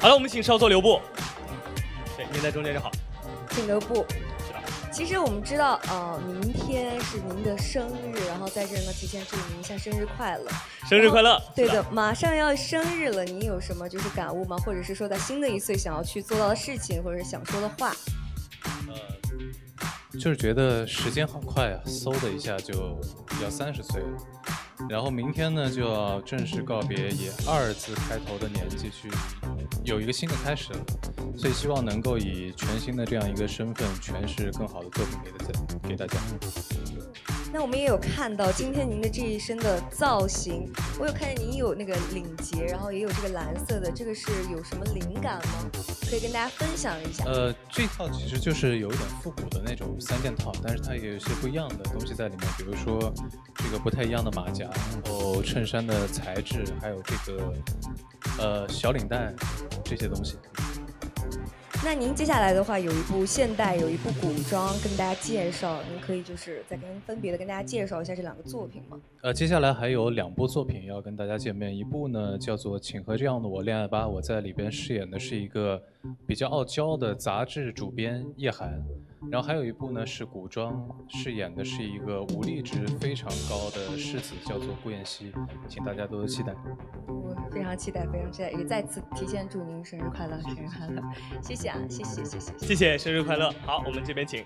好了，我们请稍作留步。对，您在中间就好。请留步。是的。其实我们知道，呃，明天是您的生日，然后在这呢提前祝您一下生日快乐。生日快乐！对的，马上要生日了，您有什么就是感悟吗？或者是说在新的一岁想要去做到的事情，或者是想说的话？呃，就是觉得时间好快啊，嗖的一下就要三十岁了。然后明天呢就要正式告别以二字开头的年纪，去有一个新的开始了。所以希望能够以全新的这样一个身份诠释更好的作品给大家，给大家。那我们也有看到今天您的这一身的造型，我有看见您有那个领结，然后也有这个蓝色的，这个是有什么灵感吗？可以跟大家分享一下。呃，这套其实就是有一点复古的那种三件套，但是它也有一些不一样的东西在里面，比如说这个不太一样的马甲，然后衬衫的材质，还有这个呃小领带这些东西。那您接下来的话有一部现代，有一部古装，跟大家介绍，您可以就是再跟分别的跟大家介绍一下这两个作品吗？呃，接下来还有两部作品要跟大家见面，一部呢叫做《请和这样的我恋爱吧》，我在里边饰演的是一个比较傲娇的杂志主编叶寒，然后还有一部呢是古装，饰演的是一个武力值非常高的世子，叫做顾妍希，请大家多多期待。我非常期待，非常期待，也再次提前祝您生日快乐，生日快乐，谢谢啊，谢谢谢谢谢谢，生日快乐。好，我们这边请。